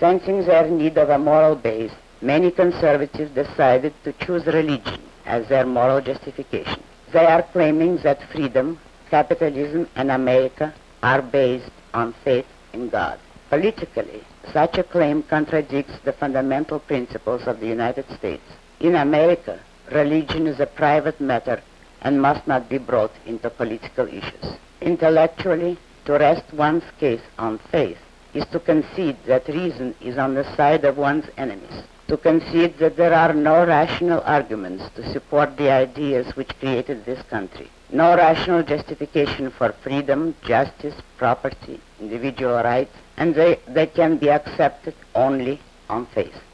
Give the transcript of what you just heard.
Sensing their need of a moral base, many conservatives decided to choose religion as their moral justification. They are claiming that freedom, capitalism, and America are based on faith in God. Politically, such a claim contradicts the fundamental principles of the United States. In America, religion is a private matter and must not be brought into political issues. Intellectually, to rest one's case on faith is to concede that reason is on the side of one's enemies, to concede that there are no rational arguments to support the ideas which created this country, no rational justification for freedom, justice, property, individual rights, and they, they can be accepted only on faith.